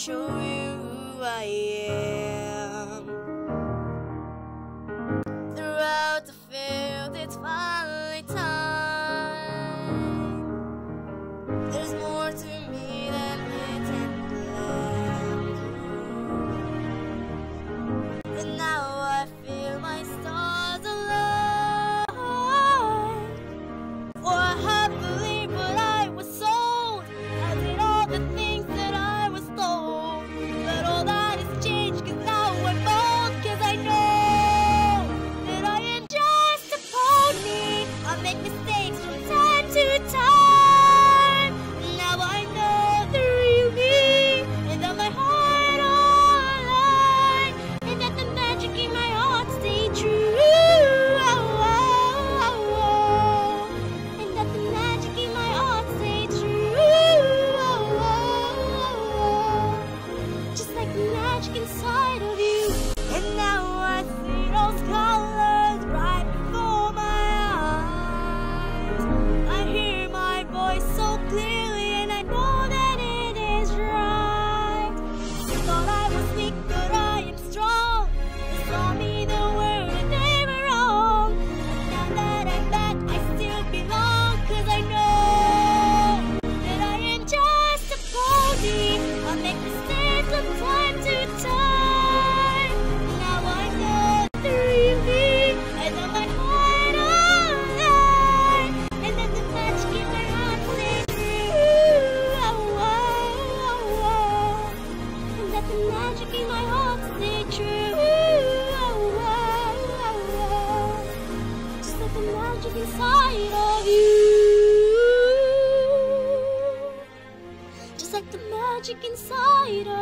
show you. Side of you. And now I see those colors. magic inside of you. Just like the magic inside of